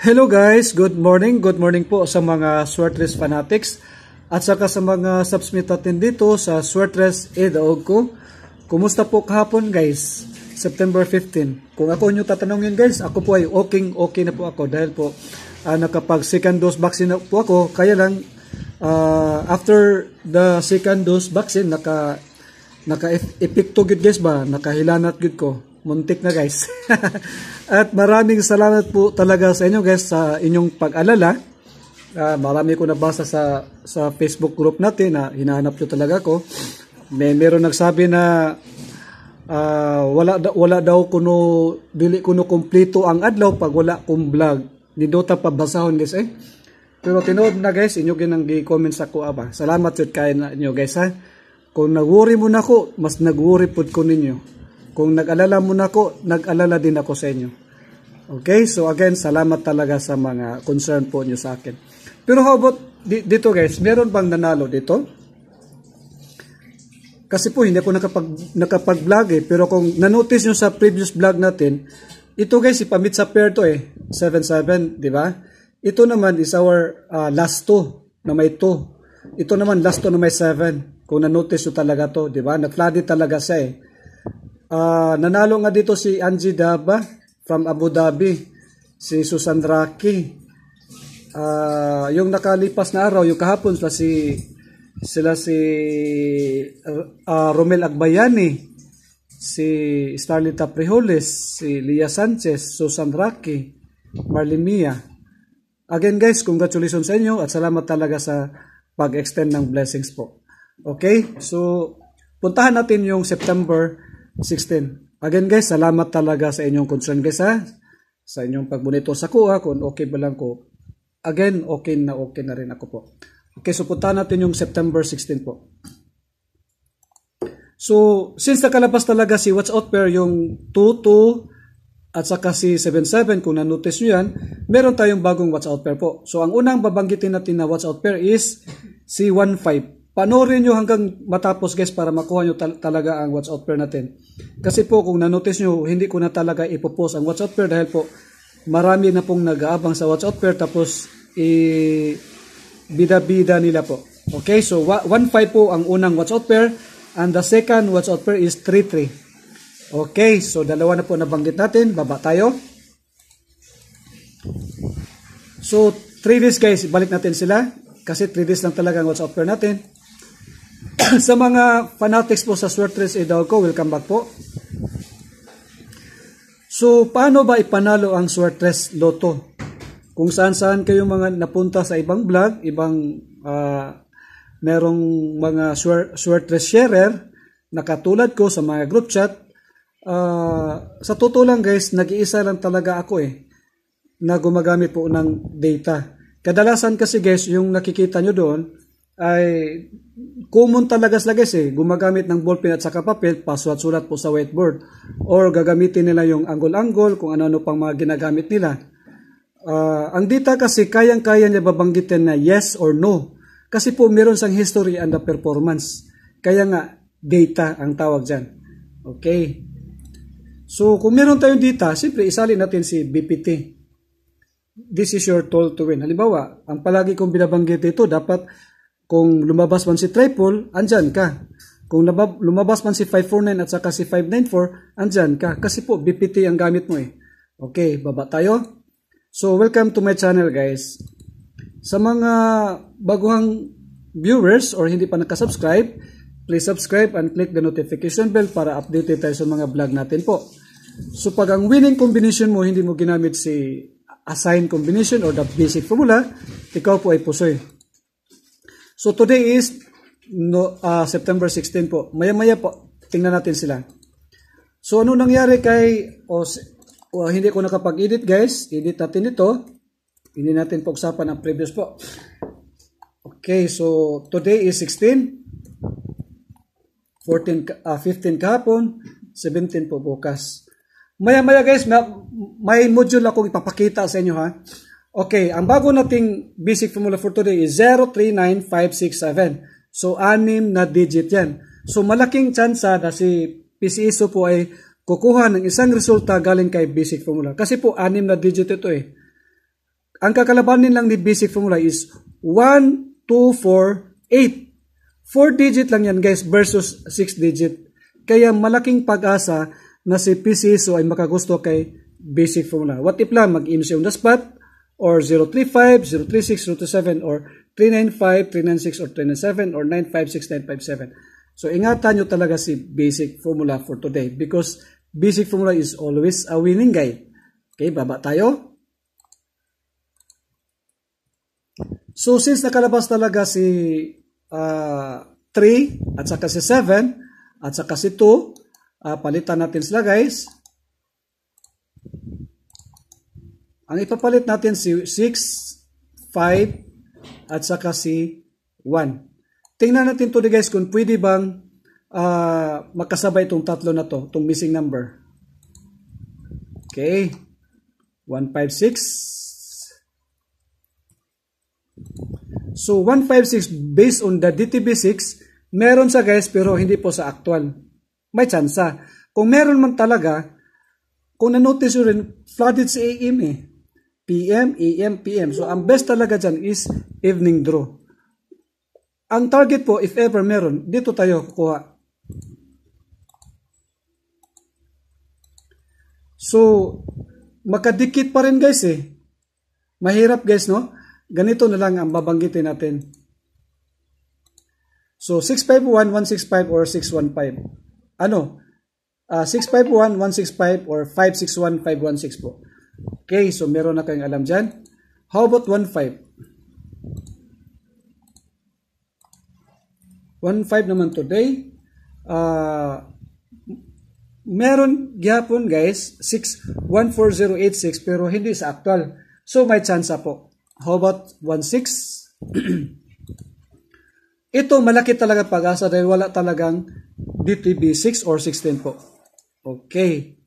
Hello guys, good morning. Good morning po sa mga Swertres fanatics at saka sa mga subsmit natin dito sa Swertres Edaog ko. Kumusta po kahapon guys? September 15. Kung ako nyo tatanungin guys, ako po ay okay, okay na po ako dahil po uh, nakapag second dose vaccine na po ako. Kaya lang uh, after the second dose vaccine, naka naka-epekto gud guys ba? Nakahilanat gud ko muntik na guys. At maraming salamat po talaga sa inyo guys sa inyong pag-alala. Uh, marami ko nabasa sa sa Facebook group natin na hinahanap nyo talaga ko. May meron nagsabi na uh, wala wala daw kuno dili kuno kumpleto ang adlaw pag wala kong vlog. Ni dota pa basahon guys eh. Pero tinuod na guys, inyo ginang gi-comment sa ko aba. Salamat jud kay na inyo guys ha. Kung nag-worry mo na ko, mas nag-worry pud ko ninyo. Kung nag-alala mo na ako, nag-alala din ako sa inyo. Okay? So again, salamat talaga sa mga concern po niyo sa akin. Pero how about dito guys, meron bang nanalo dito? Kasi po hindi ako nakapag, nakapag-vlog eh. Pero kung nanotice nyo sa previous vlog natin, ito guys, ipamit sa pair to eh. 7-7, di ba? Ito naman is our uh, last 2 na may 2. Ito naman last 2 na may 7. Kung nanotice nyo talaga to, di ba? Nag-flooded talaga siya eh. Uh, nanalo nga dito si Angie Daba from Abu Dhabi. Si Susan Raki. Uh, yung nakalipas na araw, yung kahapon sila si sila si uh, Romel Agbayani, si Starlita Prejoles, si Lia Sanchez, Susan Raki, Marlene Mia. Again guys, congratulations sa inyo at salamat talaga sa pag-extend ng blessings po. Okay? So, puntahan natin yung September 16. Again guys, salamat talaga sa inyong concern guys ha. Sa inyong pagbunito sa kuha kung okay ba lang ko. Again, okay na okay na rin ako po. Okay, so punta natin yung September 16 po. So, since nakalabas talaga si What's Out Pair yung 22 at saka si 77 kung na-notice nyo yan, meron tayong bagong What's Out Pair po. So, ang unang babanggitin natin na What's Out Pair is si 15. Panoorin nyo hanggang matapos guys para makuha nyo tal- talaga ang WhatsApp pair natin. Kasi po kung na-notice nyo, hindi ko na talaga ipopost ang WhatsApp pair dahil po marami na pong nag-aabang sa WhatsApp pair tapos i bida-bida nila po. Okay, so 1.5 po ang unang WhatsApp pair and the second WhatsApp pair is 3.3. Okay, so dalawa na po nabanggit natin. Baba tayo. So 3 days guys, balik natin sila. Kasi 3 days lang talaga ang WhatsApp pair natin. sa mga fanatics po sa Swertres Edalco, welcome back po. So, paano ba ipanalo ang Swertres Lotto? Kung saan-saan kayo mga napunta sa ibang vlog, ibang uh, merong mga Swertres sharer na katulad ko sa mga group chat, uh, sa totoo lang guys, nag-iisa lang talaga ako eh na gumagamit po ng data. Kadalasan kasi guys, yung nakikita nyo doon, ay common talaga sila guys eh. Gumagamit ng ballpen at saka papel, pasulat-sulat po sa whiteboard. Or gagamitin nila yung angle-angle, kung ano-ano pang mga ginagamit nila. Uh, ang data kasi kayang-kaya niya babanggitin na yes or no. Kasi po meron sang history and the performance. Kaya nga, data ang tawag dyan. Okay. So, kung meron tayong data, siyempre isali natin si BPT. This is your tool to win. Halimbawa, ang palagi kong binabanggit dito, dapat kung lumabas man si triple, andyan ka. Kung lumabas man si 549 at saka si 594, andyan ka. Kasi po, BPT ang gamit mo eh. Okay, baba tayo. So, welcome to my channel guys. Sa mga baguhang viewers or hindi pa nakasubscribe, please subscribe and click the notification bell para updated tayo sa mga vlog natin po. So, pag ang winning combination mo, hindi mo ginamit si assign combination or the basic formula, ikaw po ay pusoy. So today is no, uh, September 16 po. Maya-maya po, tingnan natin sila. So ano nangyari kay, o, o hindi ko nakapag-edit guys, edit natin ito. Hindi natin pag-usapan ang previous po. Okay, so today is 16. 14, uh, 15 kahapon, 17 po bukas. Maya-maya guys, may, may module akong ipapakita sa inyo ha. Okay, ang bago nating basic formula for today is 039567. So, anim na digit yan. So, malaking tsansa na si PCISO po ay kukuha ng isang resulta galing kay basic formula. Kasi po, anim na digit ito eh. ang kakalabanin lang ni basic formula is 1, 2, 4, 8. 4 digit lang yan guys versus 6 digit. Kaya malaking pag-asa na si PCSO ay makagusto kay basic formula. What if lang mag-MC on the spot or 035, 036, 027 or 395, 396 or 397 or 956957. So ingatan nyo talaga si basic formula for today because basic formula is always a winning guide. Okay, baba tayo. So since nakalabas talaga si uh, 3 at saka si 7 at saka si 2, uh, ah, palitan natin sila guys. Ang ipapalit natin si 6, 5 at saka si 1. Tingnan natin to guys kung pwede bang uh, makasabay itong tatlo na to, itong missing number. Okay. 156 So 156 based on the DTB6, meron sa guys pero hindi po sa actual. May tsansa. Kung meron man talaga, kung na-notice nyo rin, flooded sa AM eh. PM, AM, PM. So ang best talaga dyan is evening draw. Ang target po, if ever meron, dito tayo kukuha. So, makadikit pa rin guys eh. Mahirap guys no? ganito na lang ang babanggitin natin. So, 651, 165 or 615. Ano? Uh, 651, 165 or 561, 516 po. Okay, so meron na kayong alam dyan. How about 15? 15 naman today. Uh, meron gyapon guys, 614086 pero hindi sa actual. So may chance po. How about 1.6? Ito, malaki talaga pag-asa dahil wala talagang DTB 6 or 16 po. Okay.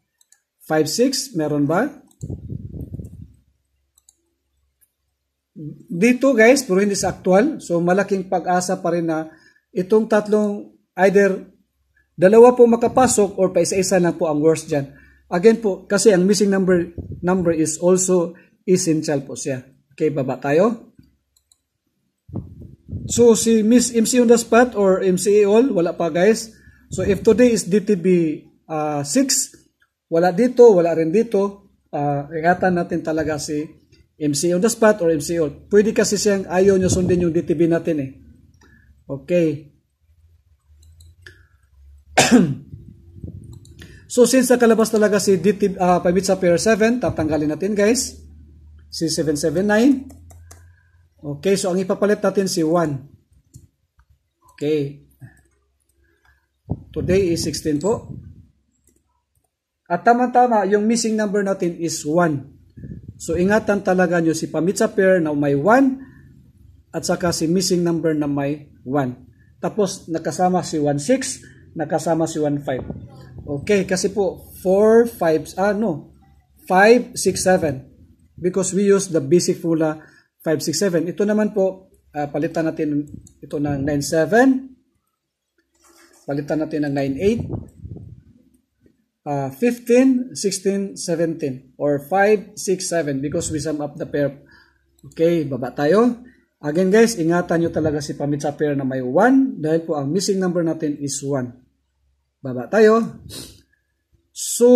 5.6, meron ba? Dito guys, pero hindi sa actual. So, malaking pag-asa pa rin na itong tatlong either dalawa po makapasok or pa isa-isa lang po ang worst dyan. Again po, kasi ang missing number number is also essential po siya. Okay, baba tayo. So, si Miss MC on the spot or MCA all, wala pa guys. So, if today is DTB uh, 6, wala dito, wala rin dito, uh, ingatan natin talaga si MC on the spot or MC all. Pwede kasi siyang ayaw nyo sundin yung DTB natin eh. Okay. so, since nakalabas talaga si DTB, uh, Pabitsa Pair 7, tatanggalin natin guys si 779. Okay, so ang ipapalit natin si 1. Okay. Today is 16 po. At tama-tama, yung missing number natin is 1. So ingatan talaga nyo si pamitsa pair na may 1 at saka si missing number na may 1. Tapos nakasama si 16, nakasama si 15. Okay, kasi po 4, 5, ah no, 5, 6, 7 because we use the basic formula 567. Ito naman po, uh, palitan natin ito ng 97. Palitan natin ng 98. Uh, 15, 16, 17 or 5, 6, 7 because we sum up the pair. Okay, baba tayo. Again guys, ingatan nyo talaga si pamit sa pair na may 1 dahil po ang missing number natin is 1. Baba tayo. So,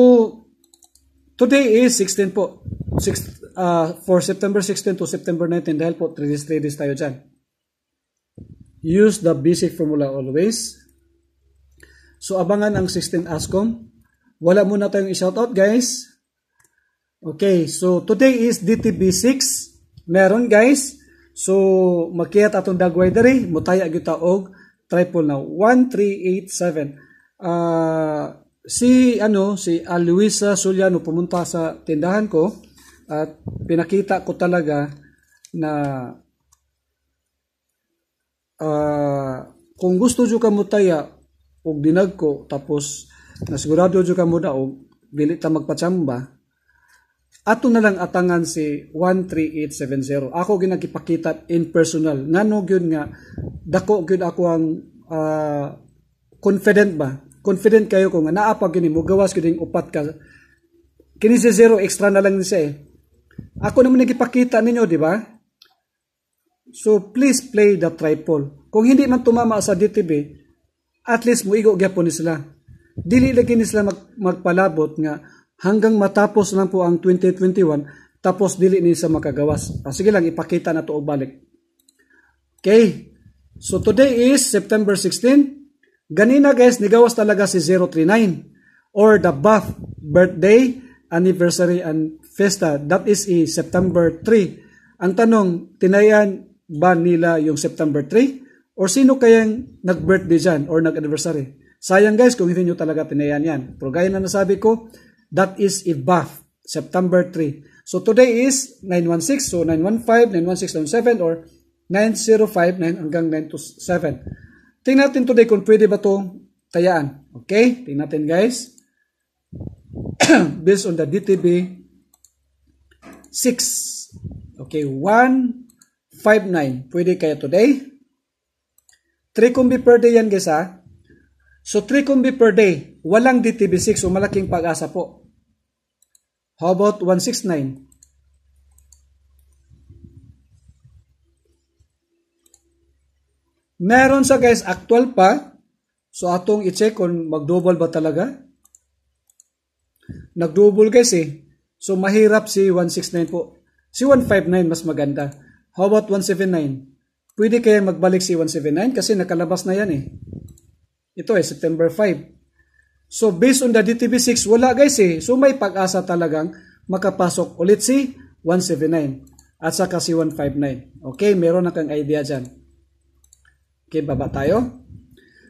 today is 16 po. 6, uh, for September 16 to September 19 dahil po 3 days, 3 days tayo dyan. Use the basic formula always. So abangan ang 16 ASCOM. Wala muna tayong i-shoutout guys. Okay, so today is DTB6. Meron guys. So makiyat atong dagway diri. Mutaya kita og triple na 1387. Uh, si ano si Aluisa Suliano pumunta sa tindahan ko at pinakita ko talaga na uh, kung gusto nyo ka mutaya og dinag ko tapos nasigurado nyo ka mo na og dili ta magpatsamba ato na lang atangan si 13870 ako ginagipakita in personal. Ngano gyud nga dako gyud ako ang uh, confident ba? Confident kayo kung naa pa gini mo gawas gyud upat ka. Kini si zero extra na lang siya eh. Ako naman nagipakita ninyo, di ba? So, please play the triple. Kung hindi man tumama sa DTB, at least muigo gyapon ni sila. Dili lagi ni sila mag, magpalabot nga hanggang matapos lang po ang 2021 tapos dili ni sa makagawas. Ah, sige lang ipakita na to og balik. Okay. So today is September 16. Ganina guys, nigawas talaga si 039 or the buff birthday, anniversary and festa. That is i September 3. Ang tanong, tinayan ba nila yung September 3? Or sino kayang nag-birthday dyan or nag-anniversary? Sayang guys kung hindi nyo talaga tinayan yan. Pero gaya na nasabi ko, that is buff, September 3. So today is 916, so 915, 916, or 9059 hanggang 927. Tingnan natin today kung pwede ba itong tayaan. Okay? Tingnan natin guys. Based on the DTB 6. Okay, 159. Pwede kaya today? 3 kumbi per day yan guys ha. So 3 kumbi per day, walang DTB6, so malaking pag-asa po. How about 169? Meron sa guys, actual pa. So atong i-check kung mag-double ba talaga. Nag-double guys eh. So mahirap si 169 po. Si 159 mas maganda. How about 179? Pwede kaya magbalik si 179 kasi nakalabas na yan eh. Ito eh, September 5. So, based on the DTB6, wala guys eh. So, may pag-asa talagang makapasok ulit si 179 at saka si 159. Okay, meron na kang idea dyan. Okay, baba tayo.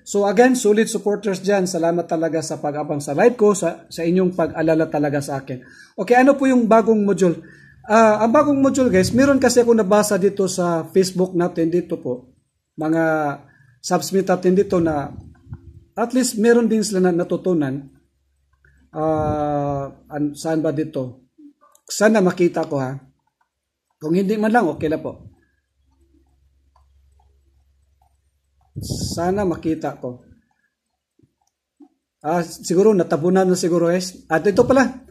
So again, solid supporters dyan. Salamat talaga sa pag-abang sa live ko, sa, sa inyong pag-alala talaga sa akin. Okay, ano po yung bagong module? Uh, ang bagong module guys, meron kasi ako nabasa dito sa Facebook natin dito po. Mga subsmit natin dito na at least meron din sila na natutunan. Uh, saan ba dito? Sana makita ko ha. Kung hindi man lang, okay na po. Sana makita ko. Ah, siguro natabunan na siguro es. At ito pala.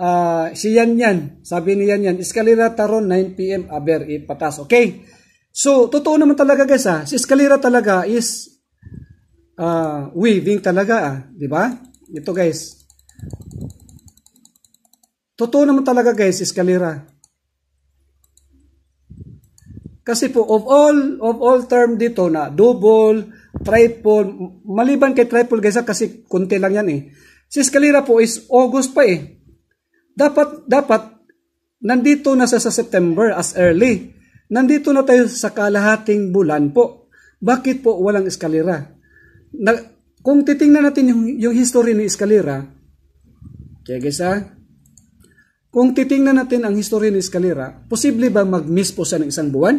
Ah, si Yan Yan, sabi ni Yan Yan, Escalera Taron 9 PM Aber ipatas. Okay. So, totoo naman talaga guys ha. Si Escalera talaga is uh, weaving talaga, ah, di ba? Ito guys. Totoo naman talaga guys, eskalera. Kasi po of all of all term dito na double, triple, maliban kay triple guys kasi konti lang yan eh. Si eskalera po is August pa eh. Dapat dapat nandito na sa, sa September as early. Nandito na tayo sa kalahating bulan po. Bakit po walang eskalera? Na, kung titingnan natin yung, yung history ni Escalera, kaya guys ha, kung titingnan natin ang history ni Escalera, posible ba mag-miss po siya ng isang buwan?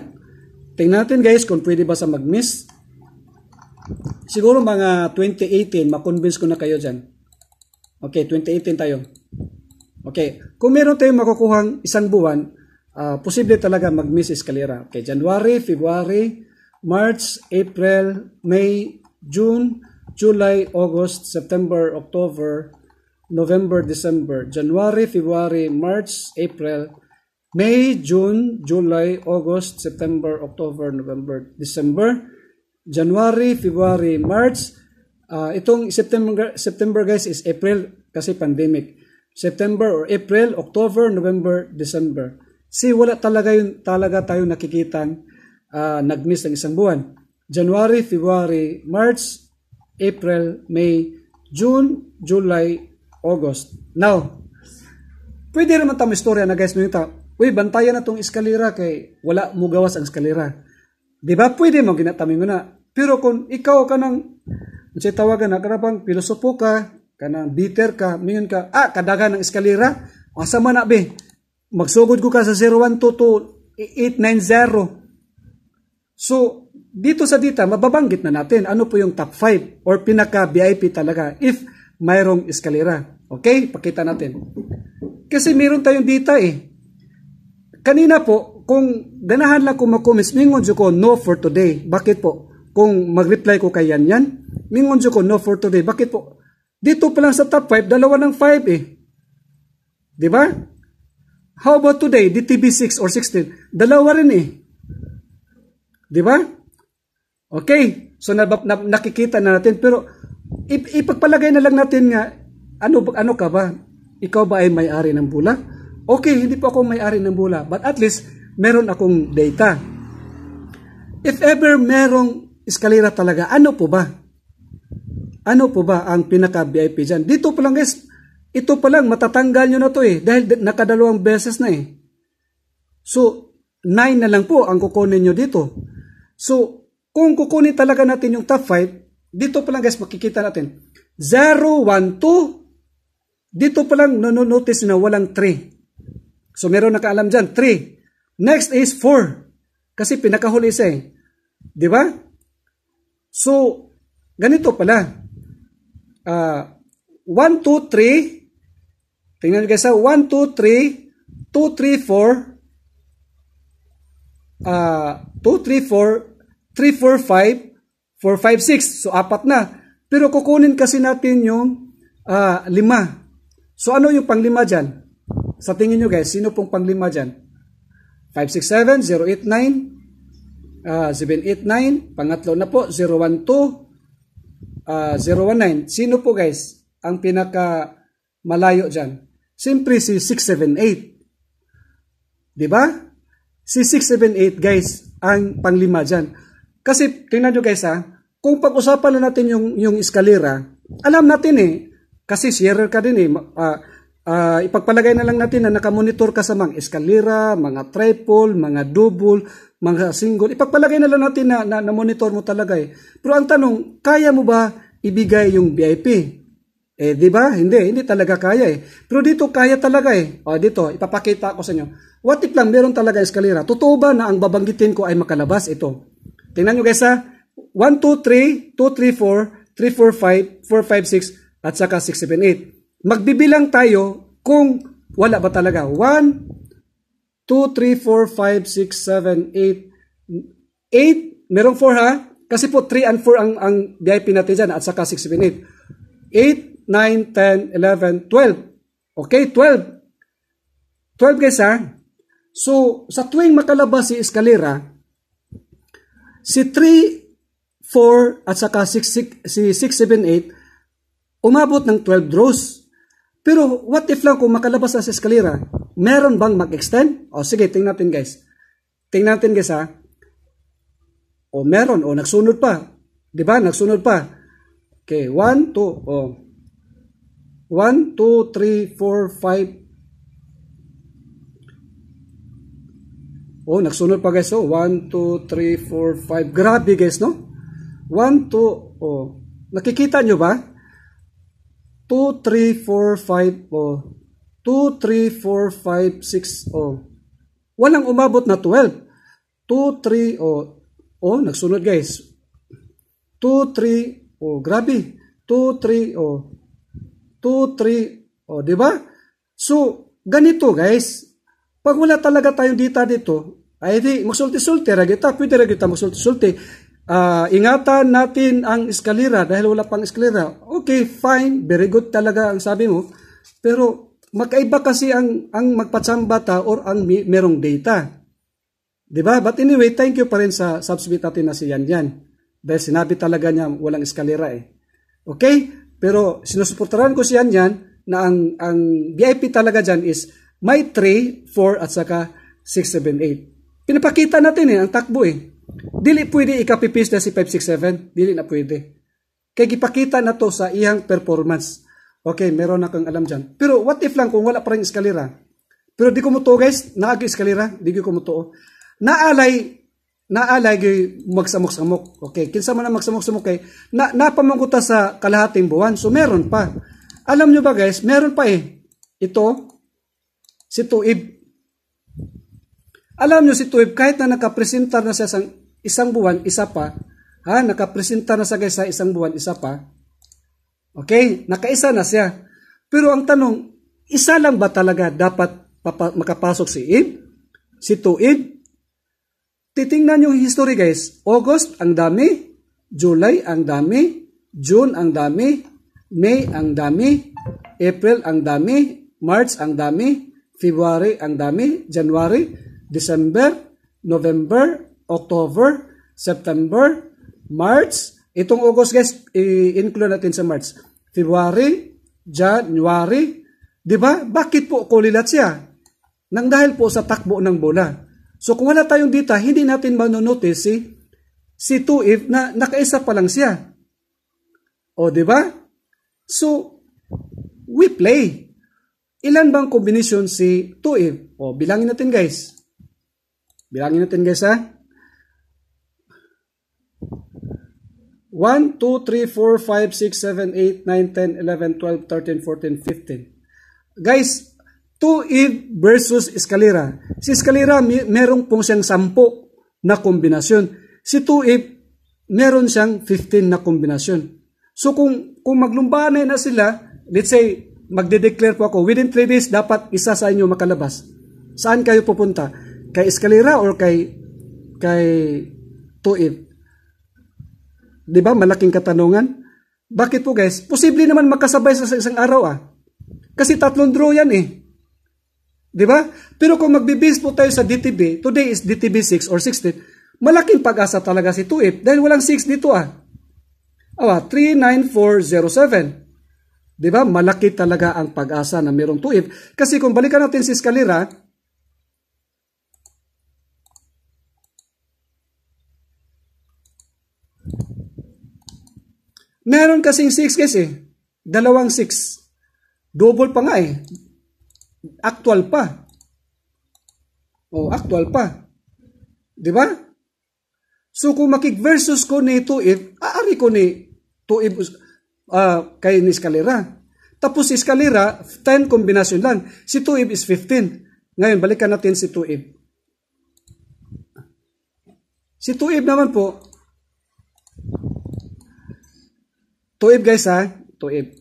Tingnan natin guys kung pwede ba sa mag-miss. Siguro mga 2018, makonvince ko na kayo dyan. Okay, 2018 tayo. Okay, kung meron tayong makukuhang isang buwan, uh, posible talaga mag-miss Escalera. Okay, January, February, March, April, May, June, July, August, September, October, November, December, January, February, March, April, May, June, July, August, September, October, November, December, January, February, March. Uh, itong September, September guys is April kasi pandemic. September or April, October, November, December. See, wala talaga yung talaga tayo nakikitang uh, nag-miss ng isang buwan. January, February, March, April, May, June, July, August. Now, pwede naman tamo istorya na guys, nito. Uy, bantayan na tong eskalera kay wala mo gawas ang eskalera. Di ba? Pwede mo ginatami mo na. Pero kung ikaw ka nang, sa tawagan na, karapang pilosopo ka, kanang bitter ka, mingon ka, ah, kadagan ng eskalera, asa man na be, magsugod ko ka sa 0122 890. So, dito sa dita, mababanggit na natin ano po yung top 5 or pinaka VIP talaga if mayroong eskalera. Okay? Pakita natin. Kasi meron tayong dita eh. Kanina po, kung ganahan lang ko makumis, mingon ko no for today. Bakit po? Kung mag-reply ko kay yan yan, mingon ko no for today. Bakit po? Dito pa lang sa top 5, dalawa ng 5 eh. Di ba? How about today, DTB 6 or 16? Dalawa rin eh. Di ba? Okay, so na, na, nakikita na natin pero ip, ipagpalagay na lang natin nga ano ano ka ba? Ikaw ba ay may-ari ng bula? Okay, hindi po ako may-ari ng bula, but at least meron akong data. If ever merong eskalera talaga, ano po ba? Ano po ba ang pinaka-VIP dyan? Dito pa lang guys, ito pa lang, matatanggal nyo na to eh. Dahil nakadalawang beses na eh. So, 9 na lang po ang kukunin nyo dito. So, kung kukunin talaga natin yung top 5, dito pa lang guys, makikita natin. 0, 1, 2. Dito pa lang notice na walang 3. So, meron nakaalam dyan, 3. Next is 4. Kasi pinakahuli siya eh. Di ba? So, ganito pala uh, 1, 2, 3. Tingnan nyo guys ha. 1, 2, 3, 2, 3, 4, uh, 2, 3, 4, 3, 4, 5, 4, 5, 6. So, apat na. Pero kukunin kasi natin yung uh, lima. So, ano yung panglima dyan? Sa tingin nyo guys, sino pong panglima dyan? 5, 6, 7, 0, 8, 9, uh, 7, 8, 9. Pangatlo na po, 0, 1, 2, uh, ah, 019. Sino po guys ang pinaka malayo dyan? Siyempre si 678. Di ba? Si 678 guys ang panglima dyan. Kasi tingnan nyo guys ha, kung pag-usapan na natin yung, yung eskalera, alam natin eh, kasi sharer ka din eh, uh, uh, ipagpalagay na lang natin na nakamonitor ka sa mga eskalera, mga triple, mga double, mga single, ipagpalagay na lang natin na, na, na monitor mo talaga eh. Pero ang tanong, kaya mo ba ibigay yung VIP? Eh, di ba? Hindi, hindi talaga kaya eh. Pero dito kaya talaga eh. O, dito, ipapakita ko sa inyo. What if lang meron talaga eskalera? Totoo ba na ang babanggitin ko ay makalabas? Ito. Tingnan nyo guys ha. 1, 2, 3, 2, 3, 4, 3, 4, 5, 4, 5, 6, at saka 6, 7, 8. Magbibilang tayo kung wala ba talaga. 1, 2, 3, 4, 5, 6, 7, 8. 8, merong 4 ha? Kasi po 3 and 4 ang, ang VIP natin dyan at saka 6, 7, 8. 8, 9, 10, 11, 12. Okay, 12. 12 guys ha? So, sa tuwing makalabas si eskalera, si 3, 4 at saka 6, 6, si 6, 7, 8, umabot ng 12 draws. Pero what if lang kung makalabas na sa eskalera, Meron bang mag-extend? O sige, tingnan natin guys. Tingnan natin guys ha. O meron, o nagsunod pa. Di ba? Nagsunod pa. Okay, 1, 2, o. 1, 2, 3, 4, 5. Oh, nagsunod pa guys. Oh, 1, 2, 3, 4, 5. Grabe guys, no? 1, 2, oh. Nakikita nyo ba? 2, 3, 4, 5, oh. 2, 3, 4, 5, 6, oh. Walang umabot na 12. 2, 3, oh. Oh, nagsunod guys. 2, 3, oh, grabe. 2, 3, oh. 2, 3, oh, di ba? So, ganito guys. Pag wala talaga tayong data dito, ay di, magsulti-sulti, ragita, pwede ragita magsulti-sulti. Uh, ingatan natin ang eskalera dahil wala pang eskalera. Okay, fine, very good talaga ang sabi mo. Pero magkaiba kasi ang ang magpatsambata or ang merong data. 'Di ba? But anyway, thank you pa rin sa subsmit natin na si Yan Yan. Dahil sinabi talaga niya walang eskalera eh. Okay? Pero sinusuportahan ko si Yan Yan na ang, ang VIP talaga dyan is may 3, 4 at saka 6, 7, 8. Pinapakita natin eh, ang takbo eh. Dili pwede ikapipis na si 5, 6, 7. Dili na pwede. Kaya ipakita na to sa iyang performance. Okay, meron na kang alam dyan. Pero what if lang kung wala pa rin eskalera? Pero di ko mo to guys, naagi eskalera, di ko mo to. Naalay, naalay gay magsamok-samok. Okay, kinsa man na magsamok-samok kay na napamangkuta sa kalahating buwan. So meron pa. Alam nyo ba guys, meron pa eh. Ito, si Tuib. Alam nyo si Tuib, kahit na nakapresentar na siya sa isang buwan, isa pa, ha, nakapresentar na sa guys sa isang buwan, isa pa, Okay? Nakaisa na siya. Pero ang tanong, isa lang ba talaga dapat makapasok si Eve? Si Tuib? Titingnan yung history guys. August ang dami, July ang dami, June ang dami, May ang dami, April ang dami, March ang dami, February, ang dami, January, December, November, October, September, March, itong August guys, i-include natin sa March. February, January, di ba? Bakit po kulilat siya? Nang dahil po sa takbo ng bola. So kung wala tayong data, hindi natin manonotice si, si 2 na nakaisa pa lang siya. O di ba? So, we play. Ilan bang combination si 2 O, bilangin natin guys. Bilangin natin guys ha. 1, 2, 3, 4, 5, 6, 7, 8, 9, 10, 11, 12, 13, 14, 15. Guys, 2 Eve versus Escalera. Si Escalera, may, meron pong siyang 10 na kombinasyon. Si 2 Eve, meron siyang 15 na kombinasyon. So kung, kung maglumbaan na sila, let's say, magde-declare po ako, within 3 days, dapat isa sa inyo makalabas. Saan kayo pupunta? Kay Escalera or kay, kay 2 Eve? Di ba? Malaking katanungan. Bakit po guys? Posible naman makasabay sa isang araw ah. Kasi tatlong draw yan eh. Di ba? Pero kung magbibase po tayo sa DTB, today is DTB 6 or 16, malaking pag-asa talaga si 2 dahil walang 6 dito ah. Awa, 39407. Di ba? Malaki talaga ang pag-asa na mayroong 2 Kasi kung balikan natin si Scalera, Meron kasing 6 guys eh. Dalawang 6. Double pa nga eh. Actual pa. O, oh, actual pa. Di ba? So kung makik-versus ko ni Tuib, aari ko ni Tuib uh, kay ni Escalera. Tapos si Escalera, 10 kombinasyon lang. Si Tuib is 15. Ngayon, balikan natin si Tuib. Si Tuib naman po, Tuib guys ha, tuib.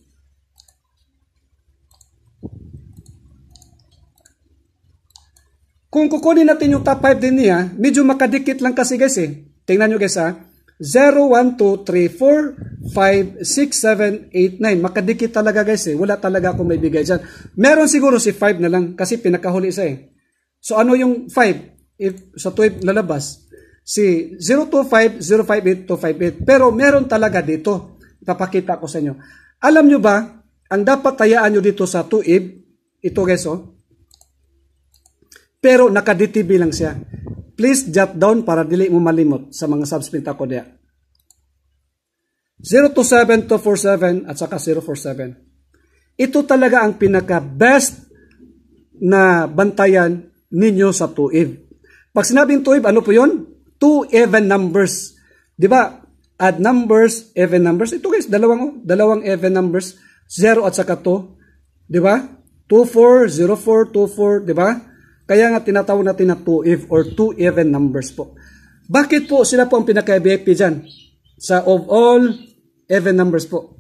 Kung kukunin natin yung top 5 din niya, medyo makadikit lang kasi guys eh. Tingnan nyo guys ha. 0, 1, 2, 3, 4, 5, 6, 7, 8, 9. Makadikit talaga guys eh. Wala talaga akong may bigay dyan. Meron siguro si 5 na lang kasi pinakahuli isa eh. So ano yung 5? If sa 12 lalabas, si 025, 058, 258. Pero meron talaga dito. Ipapakita ko sa inyo. Alam nyo ba, ang dapat tayaan nyo dito sa tuib, ito guys oh, pero naka-DTB lang siya. Please jot down para dili mo malimot sa mga subsprint ako diya. 027, 247 at saka 047. Ito talaga ang pinaka-best na bantayan ninyo sa tuib. Pag sinabing tuib, ano po yun? Two even numbers. Di ba? Add numbers, even numbers. Ito guys, dalawang, dalawang even numbers, 0 at saka 2. Di ba? 24, 04, 24, di ba? Kaya nga tinatawag natin na 2 if or 2 even numbers po. Bakit po sila po ang pinaka-VIP dyan? Sa of all even numbers po.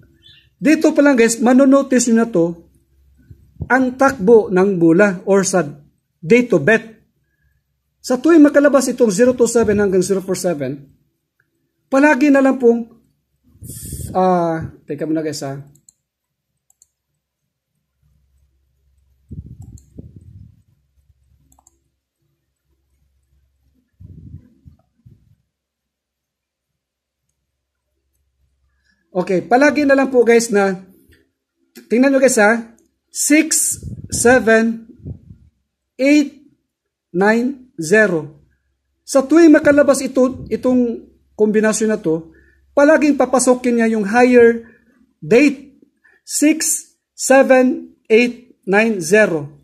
Dito pa lang guys, manonotice nyo na to ang takbo ng bula or sa date of birth. Sa tuwing makalabas itong 027 hanggang 047, Palagi na lang pong, ah, uh, teka muna guys ha. Okay, palagi na lang po guys na, tingnan nyo guys ha, 6, 7, 8, 9, 0. Sa tuwing makalabas ito, itong kombinasyon na to, palaging papasokin niya yung higher date. 6, 7, 8, 9, 0.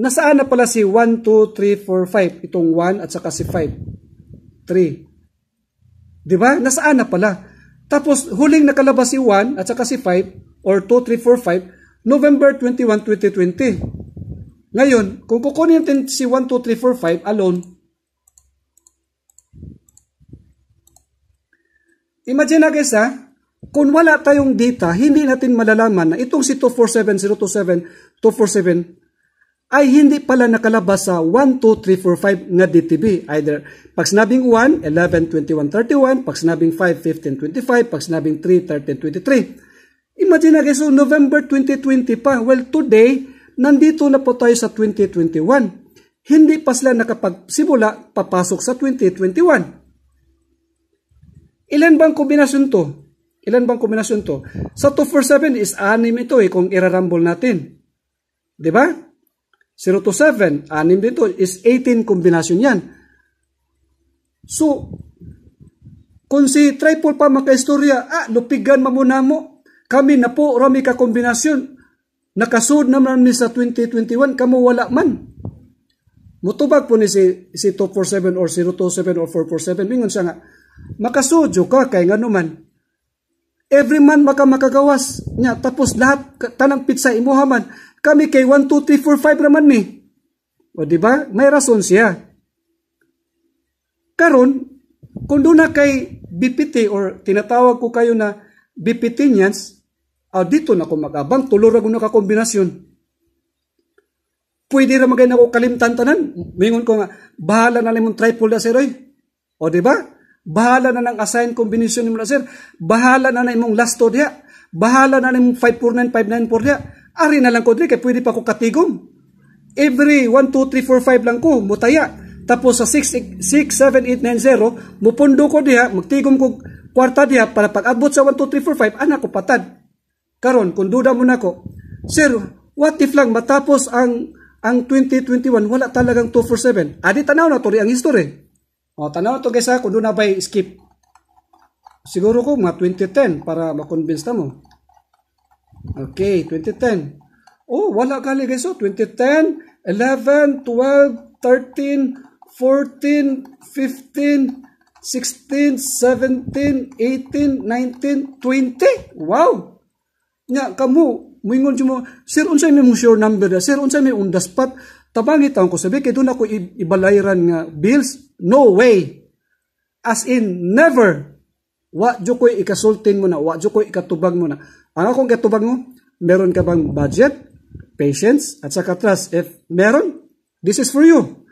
Nasaan na pala si 1, 2, 3, 4, 5? Itong 1 at saka si 5. 3. Di ba? Nasaan na pala? Tapos, huling nakalabas si 1 at saka si 5 or 2, 3, 4, 5, November 21, 2020. Ngayon, kung kukunin natin si 1, 2, 3, 4, 5 alone, Imagine na guys ha, kung wala tayong data, hindi natin malalaman na itong si 247, 027, 247 ay hindi pala nakalabas sa 1, 2, 3, 4, 5 nga DTB. Either pag sinabing 1, 11, 21, 31, pag sinabing 5, 15, 25, pag sinabing 3, 13, 23. Imagine na guys, so November 2020 pa. Well, today, nandito na po tayo sa 2021. Hindi pa sila nakapagsimula papasok sa 2021. Ilan bang kombinasyon to? Ilan bang kombinasyon to? Sa 247 is anim ito eh kung irarambol natin. 'Di ba? 0 to 7, anim dito is 18 kombinasyon yan. So, kung si triple pa makaistorya, ah, lupigan mamuna mo. Kami na po, rami ka kombinasyon. Nakasud naman ni sa 2021, kamo wala man. Mutubag po ni si, si 247 or 027 or 447. Mingon siya nga, makasudyo ka kay nga naman. Every man maka makagawas niya. Tapos lahat, tanang pizza imuhaman. Kami kay 1, 2, 3, 4, 5 naman ni. O di ba? May rason siya. Karon, kung doon na kay BPT or tinatawag ko kayo na BPTians, ah, dito na ko magabang, tulura ko na kakombinasyon. Pwede ra magay na ko kalimtan tanan. Mingon ko nga, bahala na limong triple na sir, oy. O di ba? Bahala na ng assign combination ni mo na sir. Bahala na na imong last to diya. Bahala na na imong 549, 594 diya. Ari na lang ko dre, kay pwede pa ko katigom. Every 1, 2, 3, 4, 5 lang ko, mutaya. Tapos sa 6, 6 7, 8, 9, 0, mupundo ko diha, magtigom ko kwarta diha para pag-abot sa 1, 2, 3, 4, 5, anak ko patad. Karon, kung duda mo na ko, Sir, what if lang matapos ang ang 2021, wala talagang 247. Adi tanaw na to ang history. O, tanaw na to guys ha, kung doon na by skip. Siguro ko mga 2010 para makonvince na mo. Okay, 2010. Oh, wala gali guys. So, 2010, 11, 12, 13, 14, 15, 16, 17, 18, 19, 20. Wow! Nya, kamu, muingon mo, sir, unsay may mong sure number? Sir, unsay may undas pat? Tabangit ang ko sabi, kay doon ako ibalayran nga bills? No way! As in, never! Wa jo ko'y ikasultin mo na, wa jo ko'y ikatubag mo na. Ang akong katubag mo, meron ka bang budget, patience, at saka trust? If meron, this is for you.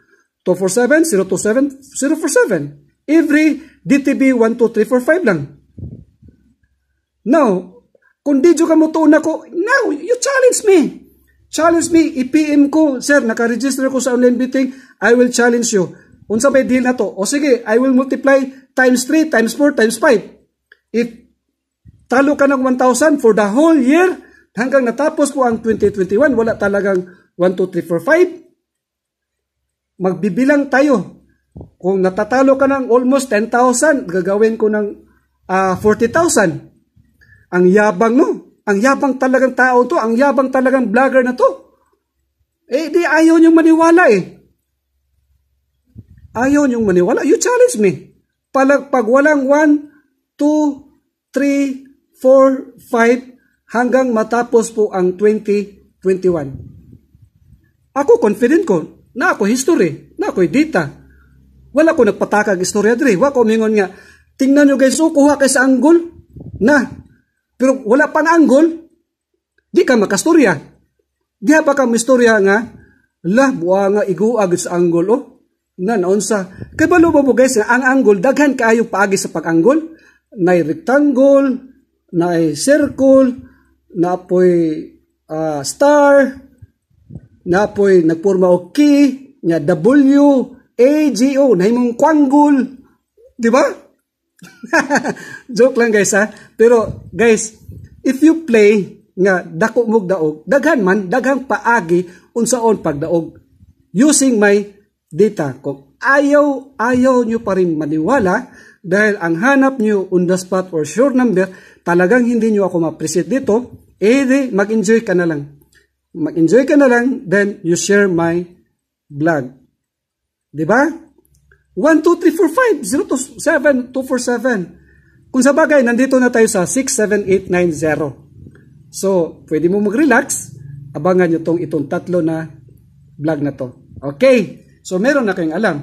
247-027-047. Every DTB 12345 lang. Now, kung di ka mo tuon ako, now, you challenge me. Challenge me, i-PM ko, sir, naka-register ko sa online meeting, I will challenge you. Unsa may deal na to? O sige, I will multiply times 3, times 4, times 5. If talo ka ng 1,000 for the whole year, hanggang natapos po ang 2021, wala talagang 1, 2, 3, 4, 5. Magbibilang tayo. Kung natatalo ka ng almost 10,000, gagawin ko ng uh, 40,000. Ang yabang mo. Ang yabang talagang tao to. Ang yabang talagang vlogger na to. Eh, di ayaw niyong maniwala eh. Ayaw niyong maniwala. You challenge me. Palag, pag walang 1, 2, 3, 4, 5, hanggang matapos po ang 2021. Ako confident ko na ako history, na ako data. Wala ko nagpatakag istorya dre. Wa ko mingon nga, tingnan nyo guys, oh, kuha kay sa anggol. Na. Pero wala pang anggol, di ka makastorya. Di pa ka mistorya nga, la, buwa nga iguag sa anggol, oh na naunsa. Kay balo mo guys, ang angle, daghan kaayo paagi sa pag-angle. Nay rectangle, nay circle, na apoy uh, star, na apoy nagporma og key, nya W, A, G, O, na himong quangle. Di ba? Joke lang guys ha. Pero guys, if you play nga dako mog daog, daghan man, daghang paagi unsaon pagdaog using my data. Kung ayaw, ayaw nyo pa rin maniwala dahil ang hanap nyo on the spot or sure number, talagang hindi nyo ako ma-appreciate dito, eh mag-enjoy ka na lang. Mag-enjoy ka na lang, then you share my vlog. Di ba? 1, 2, 3, 4, 5, 0 to 7, 2, 4, 7. Kung sa bagay, nandito na tayo sa 6, 7, 8, 9, 0. So, pwede mo mag-relax. Abangan nyo tong itong tatlo na vlog na to. Okay. So, meron na kayong alam.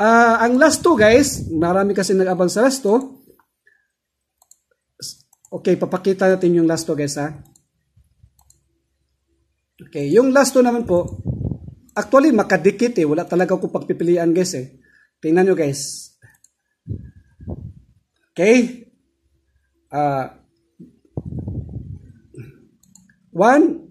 Uh, ang last two, guys, marami kasi nag-abang sa last two. Okay, papakita natin yung last two, guys, ha? Okay, yung last two naman po, actually, makadikit eh. Wala talaga ko pagpipilian, guys, eh. Tingnan nyo, guys. Okay? Uh, one,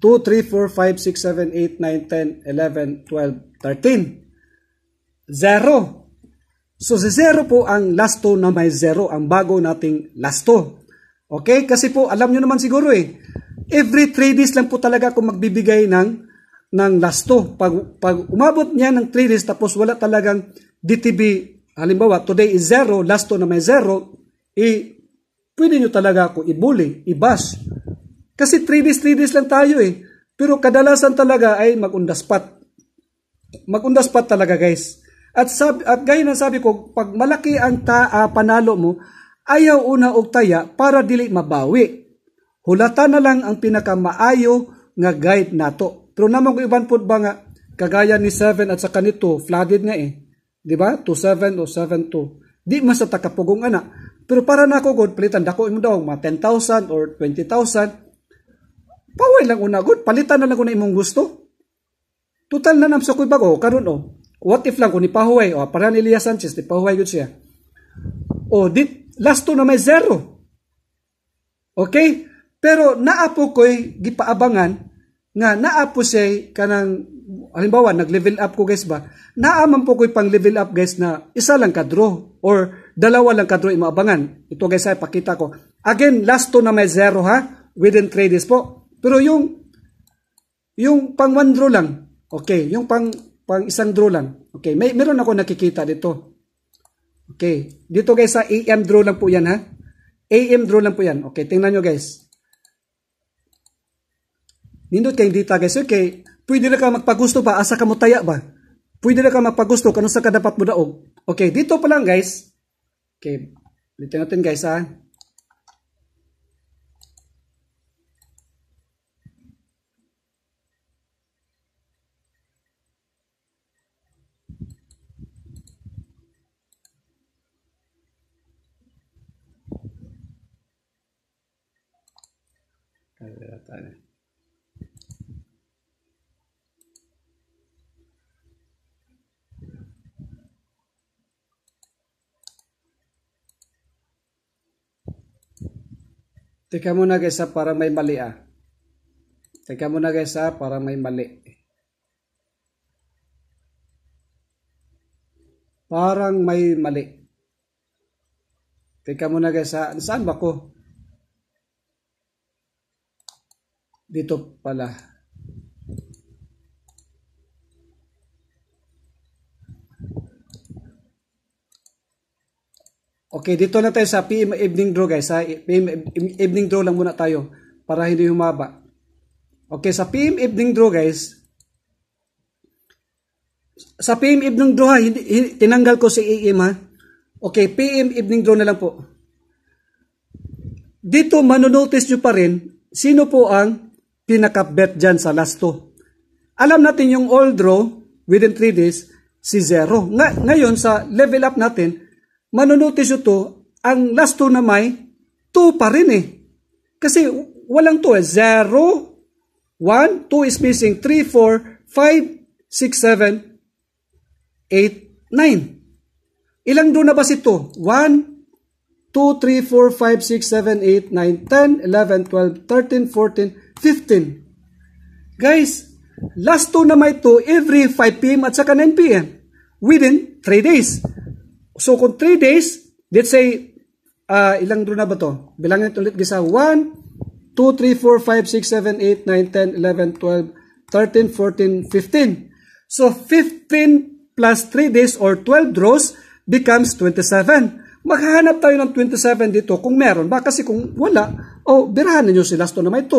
2, 3, 4, 5, 6, 7, 8, 9, 10, 11, 12, 13. Zero. So si zero po ang last two na may zero, ang bago nating last two. Okay? Kasi po, alam nyo naman siguro eh, every 3 days lang po talaga ako magbibigay ng, ng last two. Pag, pag umabot niya ng 3 days tapos wala talagang DTB, halimbawa, today is zero, last two na may zero, eh, pwede nyo talaga ako ibuli, i-bash. Kasi 3 days, 3 days lang tayo eh. Pero kadalasan talaga ay mag-undaspat. Mag-undaspat talaga guys. At, sab at gaya na sabi ko, pag malaki ang ta uh, panalo mo, ayaw una og taya para dili mabawi. Hulata na lang ang pinakamaayo nga guide nato. Pero naman ko iban pud ba nga kagaya ni 7 at sa kanito flooded nga eh. Di ba? 27 o 72. Di man sa takapugong ana. Pero para na ako god palitan dako imo daw mga 10,000 or 20,000 Paway lang una good, palitan na lang ko na imong gusto. Total na nam sa kuy bago karon oh. What if lang ko ni pahuway oh, para ni Elias Sanchez ni pahuway gud siya. Oh, dit last to na may zero. Okay? Pero naapo ko'y gipaabangan nga naapo siya kanang halimbawa nag-level up ko guys ba naaman po ko'y pang level up guys na isa lang ka draw or dalawa lang ka draw imaabangan ito guys ay pakita ko again last to na may zero ha within 3 days po pero yung yung pang one draw lang, okay, yung pang pang isang draw lang. Okay, may meron ako nakikita dito. Okay, dito guys sa AM draw lang po 'yan ha. AM draw lang po 'yan. Okay, tingnan niyo guys. Nindot kay dita guys, okay. Pwede na ka magpagusto pa asa ka mo taya ba? Pwede na ka magpagusto kano sa ka dapat mo daog. Okay, dito pa lang guys. Okay, dito natin guys ha. tayo. Teka muna guys ha, para may mali ah. Teka muna guys ha, para may mali. Parang may mali. Teka muna guys ha, saan ba ko? Dito pala. Okay, dito na tayo sa PM evening draw guys. Sa PM evening draw lang muna tayo para hindi humaba. Okay, sa PM evening draw guys. Sa PM evening draw ha, hindi, hindi, tinanggal ko si AM ha. Okay, PM evening draw na lang po. Dito manonotice nyo pa rin sino po ang pinaka-bet dyan sa last two. Alam natin yung all draw within 3 days, si zero. Nga, ngayon sa level up natin, manunotice ito, ang last two na may 2 pa rin eh. Kasi walang 2 eh. 0, 1, 2 is missing, 3, 4, 5, 6, 7, 8, 9. Ilang draw na ba si 2? 1, 2, 3, 4, 5, 6, 7, 8, 9, 10, 11, 12, 13, 14, 15. Guys, last two na may to every 5 p.m. at saka 9 p.m. within 3 days. So kung 3 days, let's say, uh, ilang draw na ba to? Bilangin ulit gisa. 1, 2, 3, 4, 5, 6, 7, 8, 9, 10, 11, 12, 13, 14, 15. So 15 plus 3 days or 12 draws becomes 27 maghahanap tayo ng 27 dito kung meron ba kasi kung wala, o oh, birahan ninyo si last na may 2.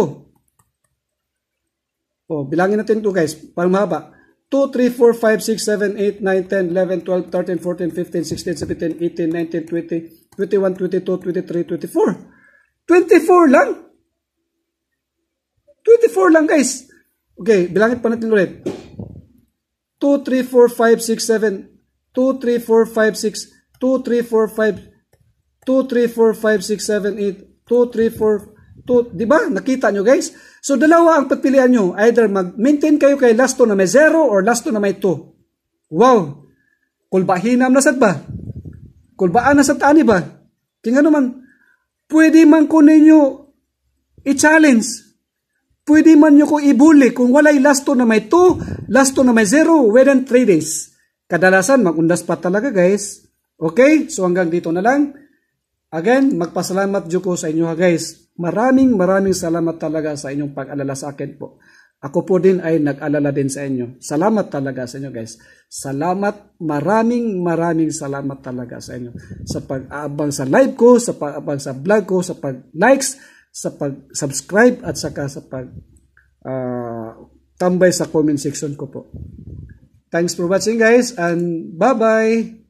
Oh, bilangin natin ito guys, para mahaba. 2, 3, 4, 5, 6, 7, 8, 9, 10, 11, 12, 13, 14, 15, 16, 17, 18, 19, 20, 21, 22, 23, 24. 24 lang. 24 lang guys. Okay, bilangin pa natin ulit. 2, 3, 4, 5, 6, 7, 2, 3, 4, 5, 6, 2, 3, 4, 5, 2, 3, 4, 5, 6, 7, 8, 2, 3, 4, 2, di ba? Nakita nyo guys? So dalawa ang pagpilian nyo. Either mag-maintain kayo kay last to na may 0 or last to na may 2. Wow! Kulbahinam na sad ba? Kulbaan na sa tani ba? Kaya naman, pwede man ko ninyo i-challenge. pwede man nyo ko ibuli kung walay lasto na may 2, lasto na may 0 within 3 days. Kadalasan, magundas pa talaga guys. Okay? So hanggang dito na lang. Again, magpasalamat dyo ko sa inyo ha guys. Maraming maraming salamat talaga sa inyong pag-alala sa akin po. Ako po din ay nag-alala din sa inyo. Salamat talaga sa inyo guys. Salamat, maraming maraming salamat talaga sa inyo. Sa pag-aabang sa live ko, sa pag-aabang sa vlog ko, sa pag-likes, sa pag-subscribe at saka sa pag uh, tambay sa comment section ko po. Thanks for watching guys and bye-bye!